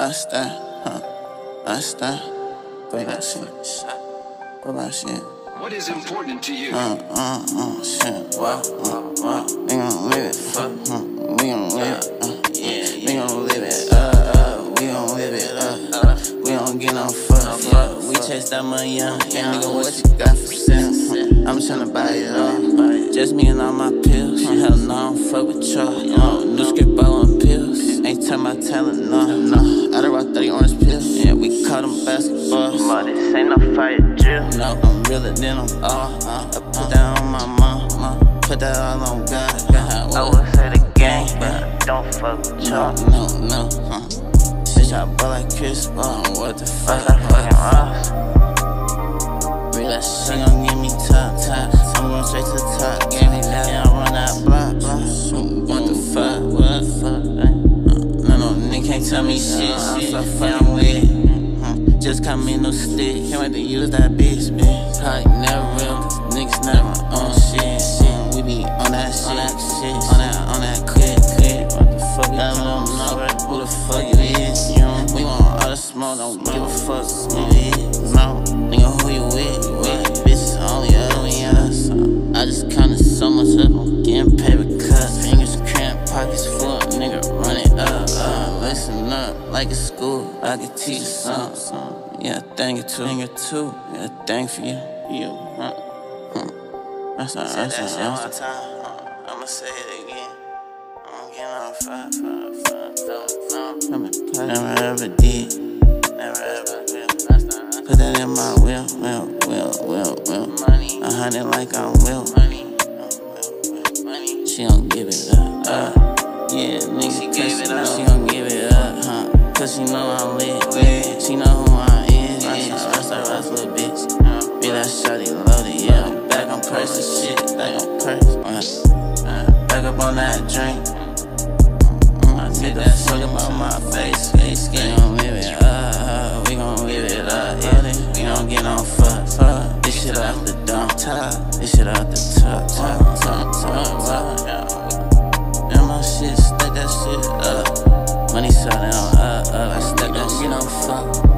I stay, huh? I stay. Play that shit. Play that shit. What is important to you? Uh, uh, uh, shit. Wow, wow, wow. We gon' live it. Fuck, huh? We gon' live it. Uh, yeah, we gon' live it. Uh, uh, we gon' live it. Uh, uh, we gon' get no fuck. Yeah, we chase that money, young. Yeah, nigga, what you got for sale? Huh? I'm tryna buy it all. Just me and all my pills. Hell no, I don't fuck with y'all. You know, new script ball on pills. Ain't tell my talent, no, no. Them. But this ain't no fire drill. No, I'm realer than them all. Uh, I put that on my mom, uh, put that all on God. God I would say the gang, but I don't fuck with No, y'all. no, no. Uh. Bitch, I ball like Chris Paul. What the fuck? I fucking Ross. Real that shit gon' give me top, top. I'm going straight to the top. Give me that. Yeah, I run that block, block. What the fuck? What the fuck? Uh, no, no, nigga can't tell me shit. shit. So I'm with it. Uh, Just got me no stick. Can't wait to use that bitch, bitch. Like never real, niggas never on shit. shit. We be on that shit, on that shit, on that, on that clip, clip. What the fuck? I don't know who the fuck you is. You know, we want all the smoke, don't give a fuck who you is. No, nigga, who you with? You with? Bitches only only us. I just counted so much up, I'm getting paper cuts. Fingers cramped, pockets full, nigga, run it up, up. Listen up, like a school, I can teach you something. Yeah, thank you too. Thank you too. Yeah, thank for you. You, huh? huh. That's all, that's all, that's all. I'ma say it again. I'm getting on fire, fire, fire, fire, fire. Never ever did. Never ever will. Put that in my will, will, will, will, will. Money. I hunt it like I'm will. Money. She don't give it up. Uh, yeah, nigga, she gave it up. Cause she know I'm lit. lit. She know who I is. Rust that rust, little bitch. Be that shawty loaded, yeah. I'm back on purse and shit. Back on purse. Uh, uh, back up on that drink. I take that up on my face. Face skin. We gon' live it up. We gon' live it up. Yeah, we gon' get on fuck. This shit off the dump top. This shit off the top, shot down, up, up. I stepped up, get no fuck.